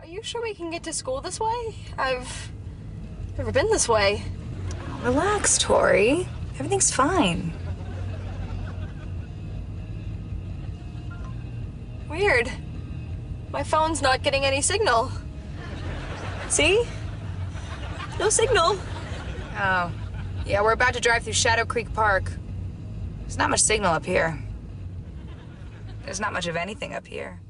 Are you sure we can get to school this way? I've never been this way. Relax, Tori. Everything's fine. Weird. My phone's not getting any signal. See? No signal. Oh. Yeah, we're about to drive through Shadow Creek Park. There's not much signal up here. There's not much of anything up here.